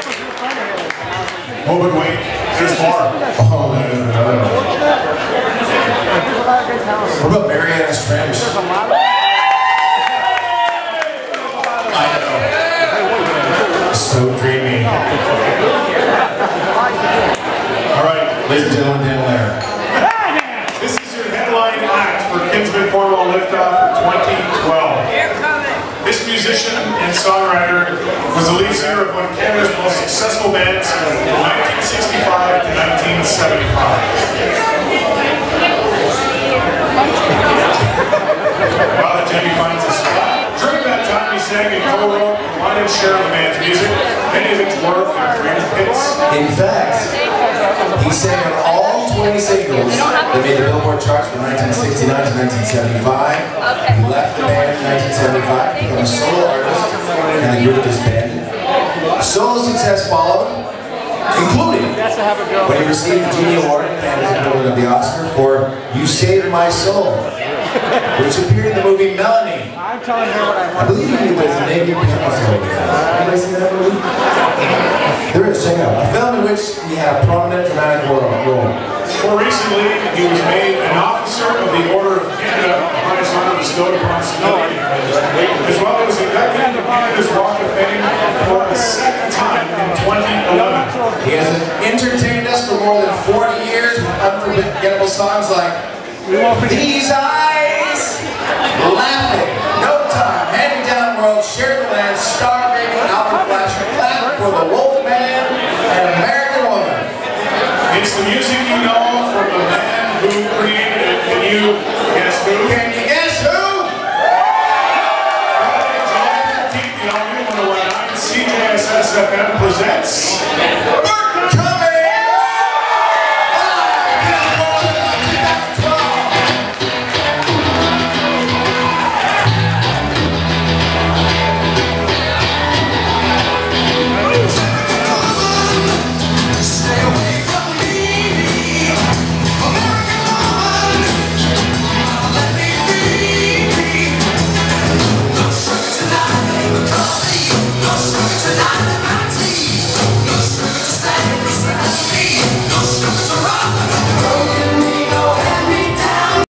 Oh, but wait, there's more. Oh. What about Marianas Trench? I know. So dreamy. All right, ladies and gentlemen, Dan. Musician and songwriter was the lead singer of one of Canada's most successful bands from 1965 to 1975. While Jimmy finds a spot, during that time he sang and co-wrote a lion's share of the band's music, many of which were for greatest hits. In fact, he sang on all 20 singles that made the Billboard charts from 1969 to 1975. He left the band in 1975, became a solo artist, and the group disbanded. Solo success followed, including when he received the Genie Award and Canada's equivalent of the Oscar for You Saved My Soul, which appeared in the movie Melanie. I'm telling her what I want. I want. believe he was a Navy Pencil. Anybody seen that movie? There is, check it out. A film in which he had a prominent dramatic role. More recently, he was made an officer of the Order of Canada, the highest honor bestowed upon civilian as well as inducted into Canada's Walk of Fame for a second time in 2011. He has entertained us for more than 40 years with unforgettable songs like These Eyes, Laughing, No Time, Hand Me Down World, Share the Land, Star Baby, Albert Flash, Clap for the Wolf Man, and American Woman. It's the music you know from the man who created guess who? Can you guess who? Friday, July 15th, the all-new 1019 CJSS FM presents